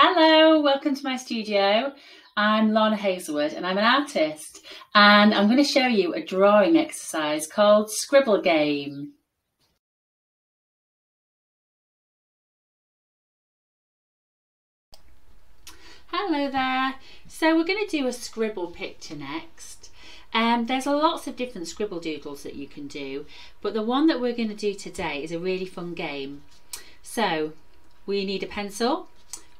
Hello, welcome to my studio. I'm Lorna Hazelwood and I'm an artist and I'm going to show you a drawing exercise called Scribble Game. Hello there. So we're going to do a scribble picture next. Um, there's lots of different scribble doodles that you can do, but the one that we're going to do today is a really fun game. So we need a pencil,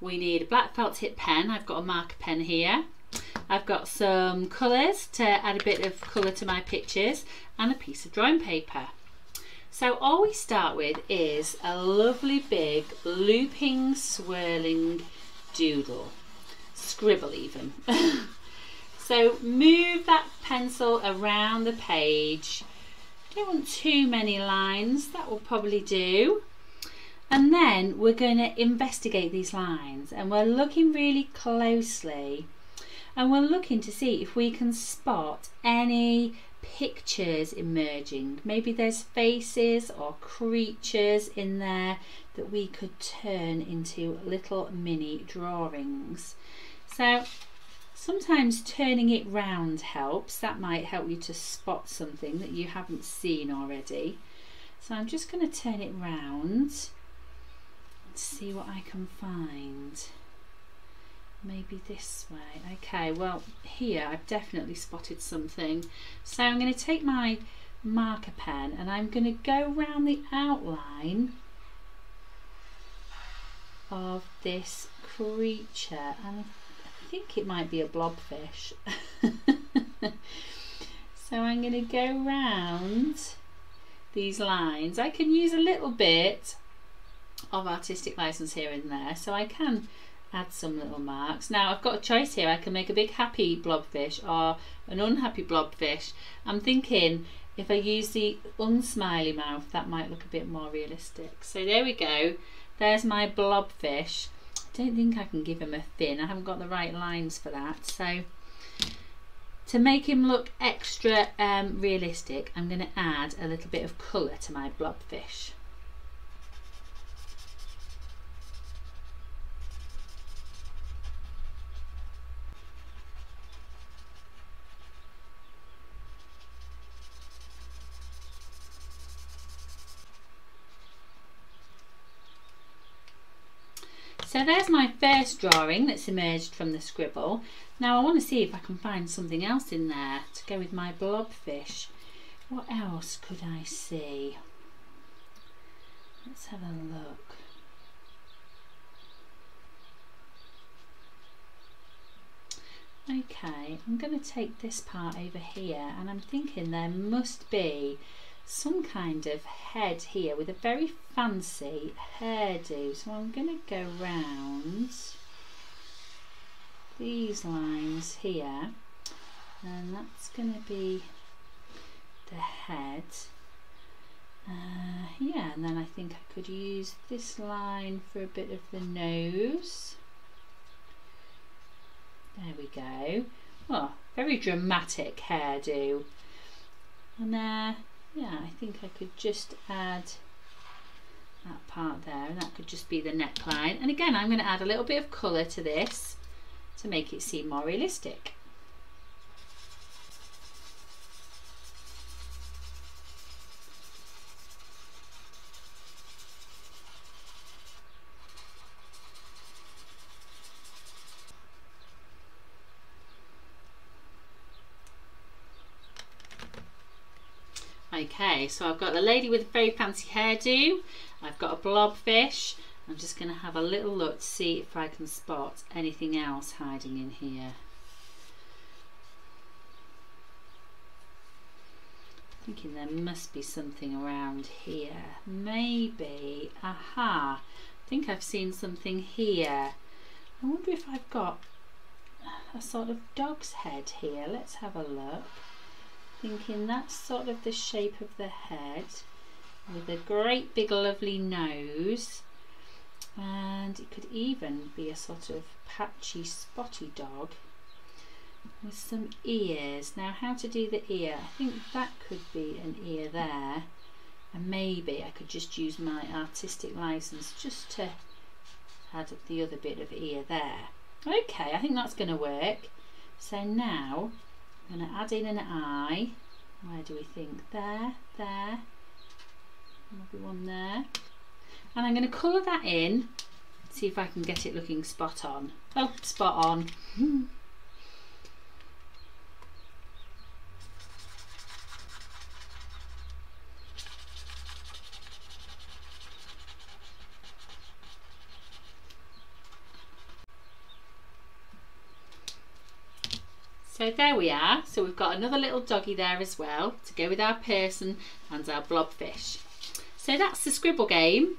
we need a black felt tip pen. I've got a marker pen here. I've got some colours to add a bit of colour to my pictures and a piece of drawing paper. So all we start with is a lovely big looping swirling doodle, scribble even. so move that pencil around the page. Don't want too many lines, that will probably do. And then we're going to investigate these lines and we're looking really closely and we're looking to see if we can spot any pictures emerging. Maybe there's faces or creatures in there that we could turn into little mini drawings. So sometimes turning it round helps. That might help you to spot something that you haven't seen already. So I'm just going to turn it round see what I can find. Maybe this way. Okay, well, here I've definitely spotted something. So I'm going to take my marker pen and I'm going to go around the outline of this creature and I think it might be a blobfish. so I'm going to go round these lines. I can use a little bit of artistic license here and there so I can add some little marks. Now I've got a choice here. I can make a big happy blobfish or an unhappy blobfish. I'm thinking if I use the unsmiley mouth that might look a bit more realistic. So there we go. There's my blobfish. I don't think I can give him a fin. I haven't got the right lines for that. So to make him look extra um, realistic I'm going to add a little bit of colour to my blobfish. So there's my first drawing that's emerged from the scribble. Now I want to see if I can find something else in there to go with my blobfish. What else could I see? Let's have a look. Okay, I'm going to take this part over here and I'm thinking there must be some kind of head here with a very fancy hairdo. So I'm going to go round these lines here and that's going to be the head. Uh, yeah, and then I think I could use this line for a bit of the nose. There we go. Oh, very dramatic hairdo. And uh, yeah I think I could just add that part there and that could just be the neckline. And again I'm going to add a little bit of colour to this to make it seem more realistic Okay, so I've got the lady with a very fancy hairdo. I've got a blobfish. I'm just going to have a little look to see if I can spot anything else hiding in here. Thinking there must be something around here. Maybe. Aha. I think I've seen something here. I wonder if I've got a sort of dog's head here. Let's have a look thinking that's sort of the shape of the head with a great big lovely nose and it could even be a sort of patchy spotty dog with some ears. Now how to do the ear, I think that could be an ear there and maybe I could just use my artistic license just to add the other bit of ear there. Okay, I think that's going to work. So now I'm going to add in an eye. Where do we think? There, there, maybe one there. And I'm going to colour that in, see if I can get it looking spot on. Oh, spot on. So there we are. So we've got another little doggy there as well to go with our person and our blobfish. So that's the scribble game.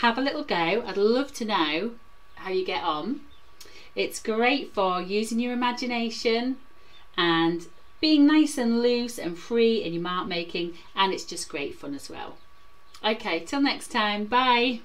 Have a little go. I'd love to know how you get on. It's great for using your imagination and being nice and loose and free in your mark making and it's just great fun as well. Okay, till next time. Bye.